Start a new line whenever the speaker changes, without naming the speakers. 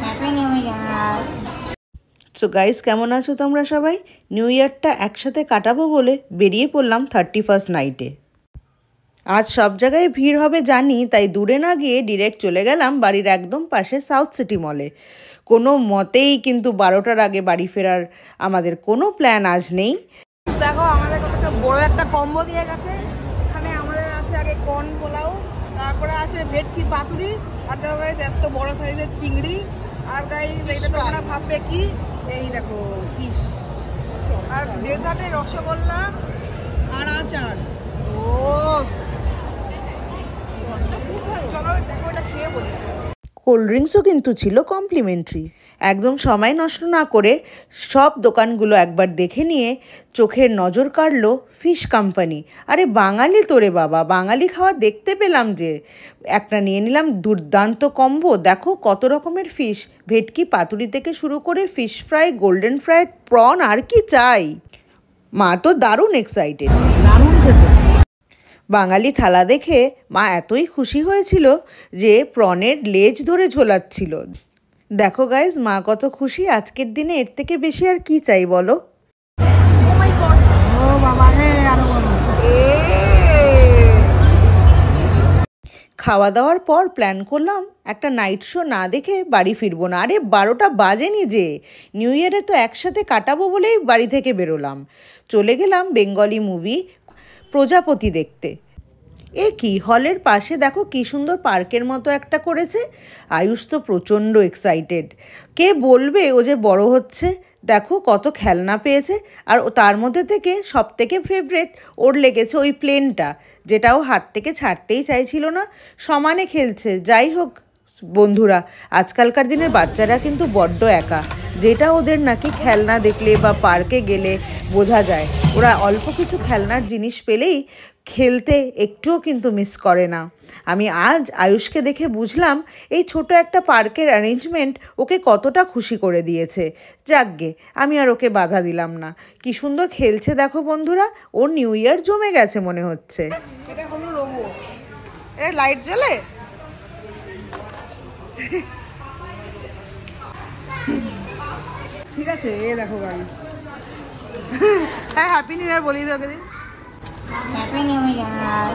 Happy new year
so guys কেমন আছো তোমরা সবাই? নিউ ইয়ারটা একসাথে কাটাবো বলে বেরিয়ে পড়লাম থার্টি ফার্স্ট নাইটে আজ সব জায়গায় ভিড় হবে জানি তাই দূরে না গিয়ে ডিরেক্ট চলে গেলাম বাড়ির একদম পাশে সাউথ সিটি মলে কোনো মতেই কিন্তু বারোটার আগে বাড়ি ফেরার আমাদের কোনো প্ল্যান আজ নেই।
দেখো আমাদের বড় একটা কম্বো দিয়ে গেছে। এখানে আমাদের আছে আগে কর্ন পোলাও তারপরে আছে ভেটকি পাতুরি আর দেখো গাইস এত বড় সাইজের চিংড়ি আর গাইস এইটা তোমরা ভাববে কি? এই দেখো ফিশ আর ডেজার্টে রসগোল্লা আর আচার। ও চলো দেখো এটা খেয়ে বলি
কোল্ড ড্রিঙ্কসও কিন্তু ছিল কমপ্লিমেন্টারি। একদম সময় নষ্ট না করে সব দোকানগুলো একবার দেখে নিয়ে চোখের নজর কাড়লো ফিশ কোম্পানি। আরে বাঙালি তোরে বাবা, বাঙালি খাওয়া দেখতে পেলাম যে, একটা নিয়ে নিলাম দুর্দান্ত কম্বো। দেখো কত রকমের ফিশ, ভেটকি পাতুরি থেকে শুরু করে fish fry, golden fried prawn আর কি চাই। মা তো দারুণ এক্সাইটেড
দারুণ খেতে।
বাঙালি থালা দেখে মা এতই খুশি হয়েছিল যে প্রনের লেজ ধরে ঝোলাচ্ছিল। দেখো গাইজ মা কত খুশি আজকের দিনে এর থেকে বেশি আর কি চাই বলো?
ও মাই গড ও বাবা রে আরও বলো
খাওয়া দাওয়ার পর প্ল্যান করলাম একটা নাইট শো না দেখে বাড়ি ফিরবো না। আরে বারোটা বাজেনি যে। নিউ ইয়ারে তো একসাথে কাটাবো বলেই বাড়ি থেকে বেরোলাম। চলে গেলাম বেঙ্গলি মুভি প্রজাপতি দেখতে। এ কি, হলের পাশে দেখো কি সুন্দর পার্কের মতো একটা করেছে। আয়ুষ তো প্রচণ্ড এক্সাইটেড কে বলবে ও যে বড় হচ্ছে? দেখো কত খেলনা পেয়েছে। আর তার মধ্যে থেকে সব থেকে ফেভারেট ওর লেগেছে ওই প্লেনটা যেটা ও হাত থেকে ছাড়তেই চাইছিল না। সমানে খেলছে, যাই হোক বন্ধুরা, আজকালকার দিনের বাচ্চারা কিন্তু বড্ড একা। যেটা ওদের নাকি খেলনা দেখলে বা পার্কে গেলে বোঝা যায়। ওরা অল্প কিছু খেলনার জিনিস পেলেই খেলতে একটুও কিন্তু মিস করে না। আমি আজ আয়ুষকে দেখে বুঝলাম এই ছোট একটা পার্কের অ্যারেঞ্জমেন্ট ওকে কতটা খুশি করে দিয়েছে। যাকগে, আমি আর ওকে বাধা দিলাম না। কি সুন্দর খেলছে দেখো বন্ধুরা, ওর নিউ ইয়ার জমে গেছে মনে হচ্ছে।
এটা হলো রোবো এ লাইট জ্বলে? ঠিক আছে এ দেখো গাইস হ্যাঁ হ্যাপি নিউ ইয়ার বলি দিই ওকে দিন।
হ্যাপি নিউ ইয়ার